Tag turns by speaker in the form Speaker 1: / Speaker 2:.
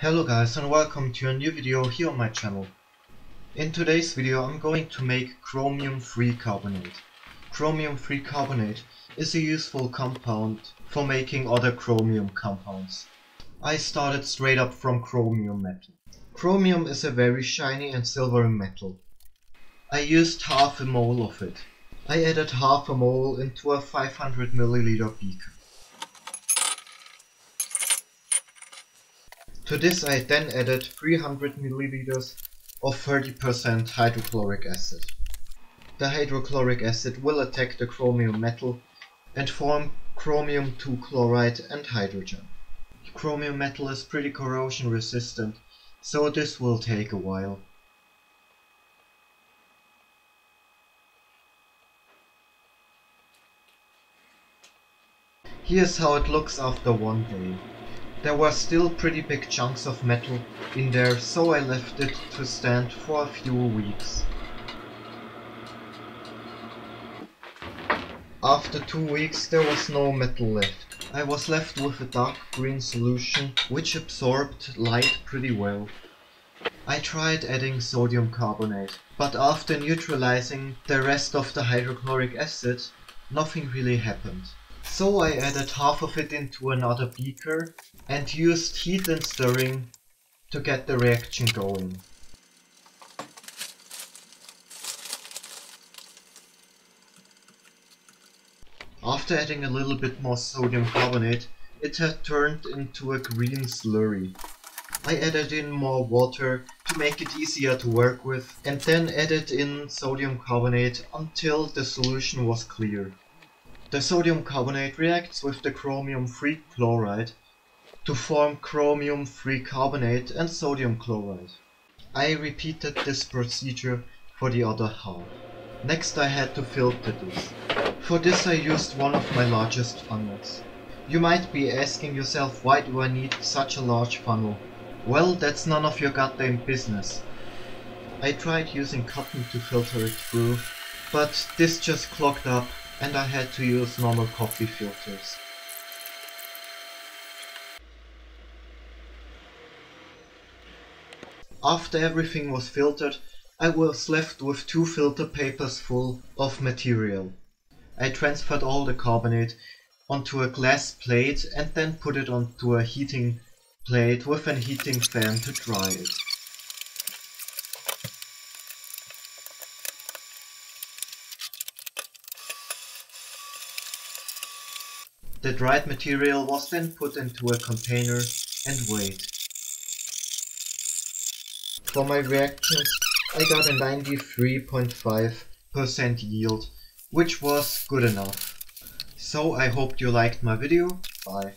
Speaker 1: Hello guys and welcome to a new video here on my channel. In today's video I'm going to make chromium(III) carbonate. Chromium(III) carbonate is a useful compound for making other chromium compounds. I started straight up from chromium metal. Chromium is a very shiny and silvery metal. I used half a mole of it. I added half a mole into a 500 milliliter beaker. To this I then added 300 milliliters of 30% hydrochloric acid. The hydrochloric acid will attack the chromium metal and form chromium 2 chloride and hydrogen. Chromium metal is pretty corrosion resistant, so this will take a while. Here's how it looks after one day. There were still pretty big chunks of metal in there, so I left it to stand for a few weeks. After two weeks there was no metal left. I was left with a dark green solution which absorbed light pretty well. I tried adding sodium carbonate, but after neutralizing the rest of the hydrochloric acid, nothing really happened. So I added half of it into another beaker and used heat and stirring to get the reaction going. After adding a little bit more sodium carbonate, it had turned into a green slurry. I added in more water to make it easier to work with and then added in sodium carbonate until the solution was clear. The sodium carbonate reacts with the chromium(III) chloride to form chromium(III) carbonate and sodium chloride. I repeated this procedure for the other half. Next I had to filter this. For this I used one of my largest funnels. You might be asking yourself why do I need such a large funnel? Well, that's none of your goddamn business. I tried using cotton to filter it through, but this just clogged up and I had to use normal coffee filters. After everything was filtered, I was left with two filter papers full of material. I transferred all the carbonate onto a glass plate and then put it onto a heating plate with a heating fan to dry it. The dried material was then put into a container and weighed. For my reactions I got a 93.5% yield, which was good enough. So I hope you liked my video, bye.